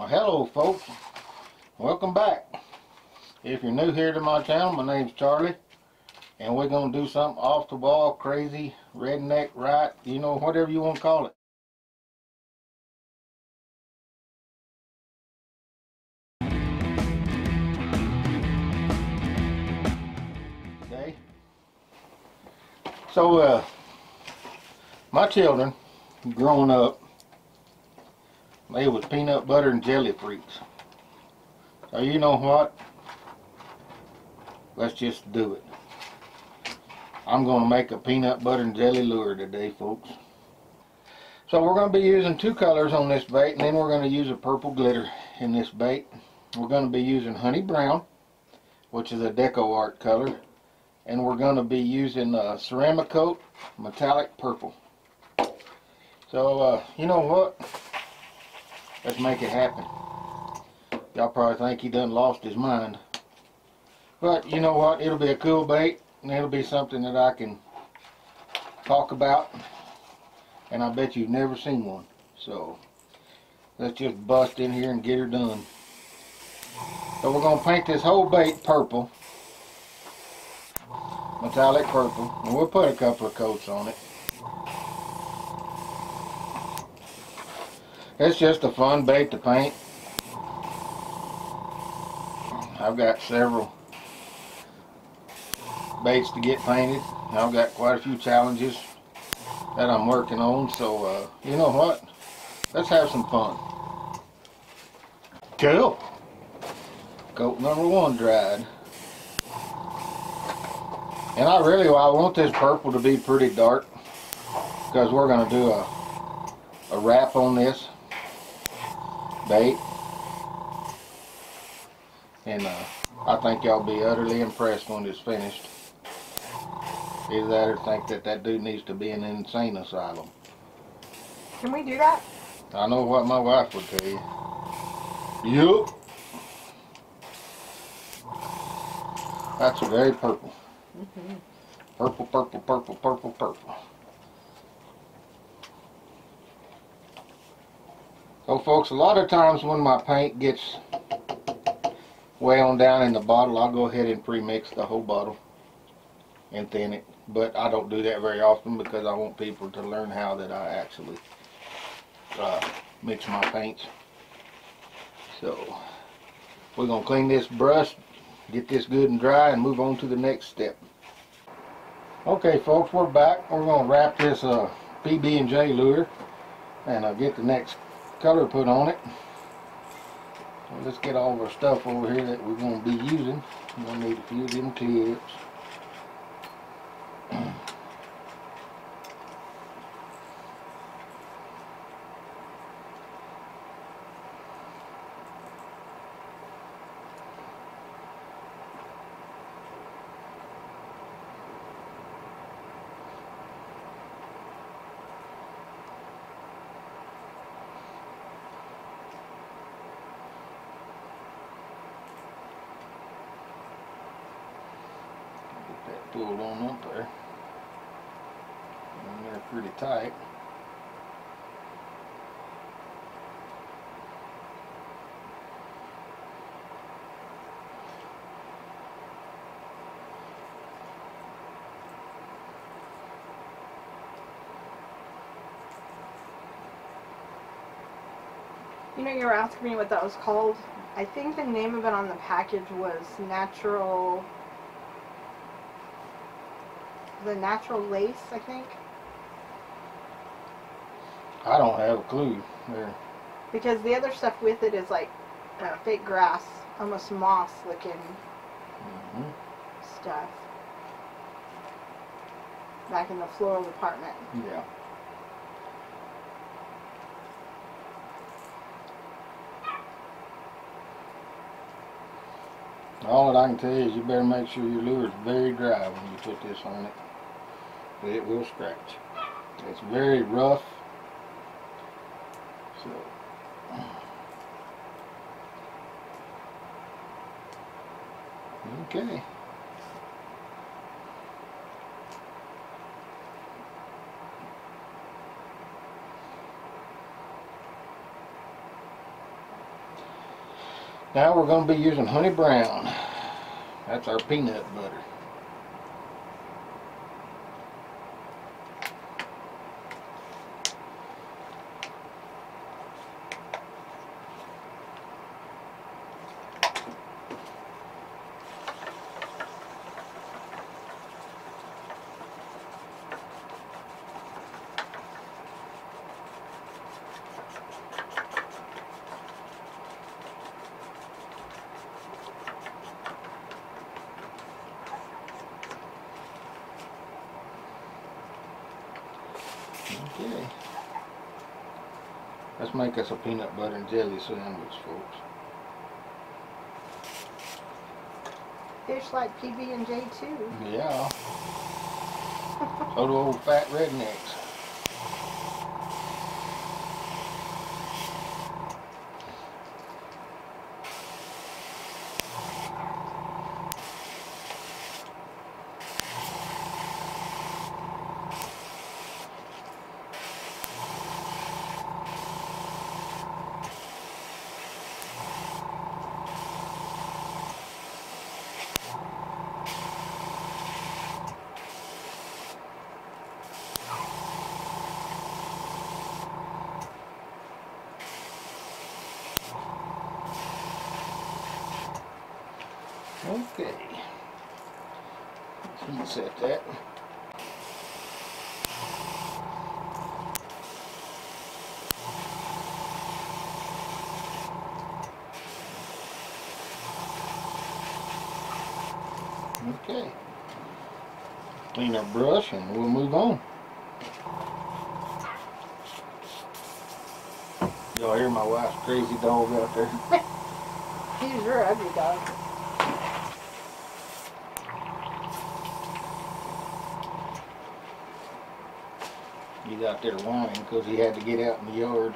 Well, hello folks. Welcome back. If you're new here to my channel, my name's Charlie. And we're going to do something off the wall, crazy, redneck, right, you know, whatever you want to call it. Okay. So, uh, my children, growing up, they was peanut butter and jelly freaks. So you know what? Let's just do it. I'm going to make a peanut butter and jelly lure today, folks. So we're going to be using two colors on this bait, and then we're going to use a purple glitter in this bait. We're going to be using honey brown, which is a DecoArt color, and we're going to be using a Ceramcoat metallic purple. So, uh, you know what? Let's make it happen. Y'all probably think he done lost his mind. But you know what? It'll be a cool bait and it'll be something that I can talk about. And I bet you've never seen one. So let's just bust in here and get her done. So we're going to paint this whole bait purple. Metallic purple. And we'll put a couple of coats on it. It's just a fun bait to paint. I've got several baits to get painted. I've got quite a few challenges that I'm working on. So, uh, you know what? Let's have some fun. Cool. Coat number one dried. And I really, I want this purple to be pretty dark because we're going to do a, a wrap on this bait. And uh, I think y'all be utterly impressed when it's finished. Either that or think that that dude needs to be in an insane asylum. Can we do that? I know what my wife would tell you. Yup. That's very purple. Mm -hmm. Purple, purple, purple, purple, purple. Folks, a lot of times when my paint gets way on down in the bottle, I'll go ahead and pre-mix the whole bottle and thin it. But I don't do that very often because I want people to learn how that I actually uh, mix my paints. So we're going to clean this brush, get this good and dry, and move on to the next step. Okay folks, we're back. We're going to wrap this uh, PB&J lure and I'll get the next color put on it. So let's get all of our stuff over here that we're going to be using. We're going to need a few of them clips. pulled on up there. And they're pretty tight. You know, you were asking me what that was called. I think the name of it on the package was Natural the natural lace, I think. I don't have a clue there. Because the other stuff with it is like uh, fake grass, almost moss looking mm -hmm. stuff. Back in the floral department. Yeah. All that I can tell you is you better make sure your lure is very dry when you put this on it it will scratch. It's very rough. So okay. Now we're going to be using honey brown. That's our peanut butter. Okay. Let's make us a peanut butter and jelly sandwich, folks. Fish like PB and J too. Yeah. So do old fat rednecks. Okay. Let's set that. Okay. Clean our brush and we'll move on. Y'all hear my wife's crazy dog out there? He's your ugly dog. He's out there whining because he had to get out in the yard.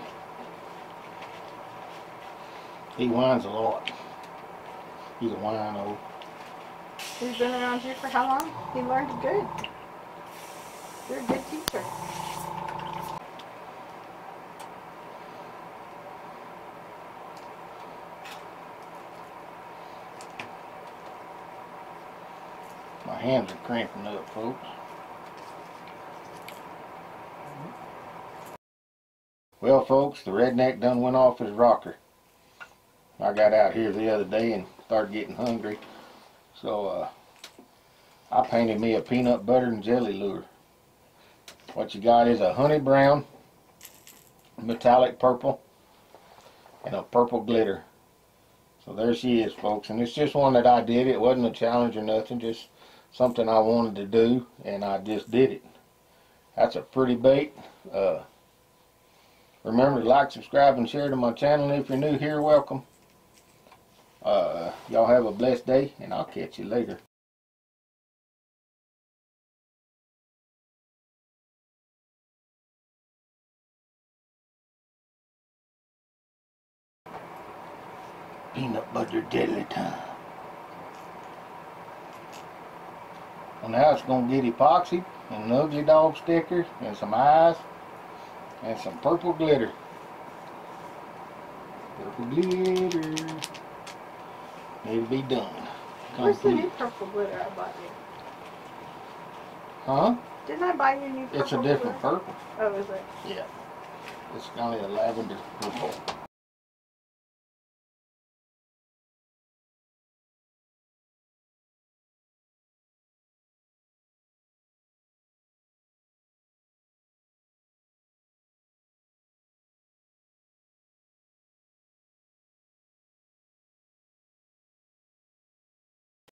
He whines a lot. He's a wino. He's been around here for how long? He learned good. You're a good teacher. My hands are cramping up, folks. Well, folks, the redneck done went off his rocker. I got out here the other day and started getting hungry. So, uh, I painted me a peanut butter and jelly lure. What you got is a honey brown, metallic purple, and a purple glitter. So there she is, folks. And it's just one that I did. It wasn't a challenge or nothing. Just something I wanted to do, and I just did it. That's a pretty bait. Uh, remember to like, subscribe, and share to my channel. If you're new here, welcome. Uh, y'all have a blessed day, and I'll catch you later. Peanut butter jelly time. Well, now it's going to get epoxy and an ugly dog sticker and some eyes and some purple glitter. Purple glitter. Need to be done. Where's the new purple glitter I bought you? Huh? Didn't I buy you new purple It's a different glitter? purple. Oh, is it? Yeah. It's only a lavender purple.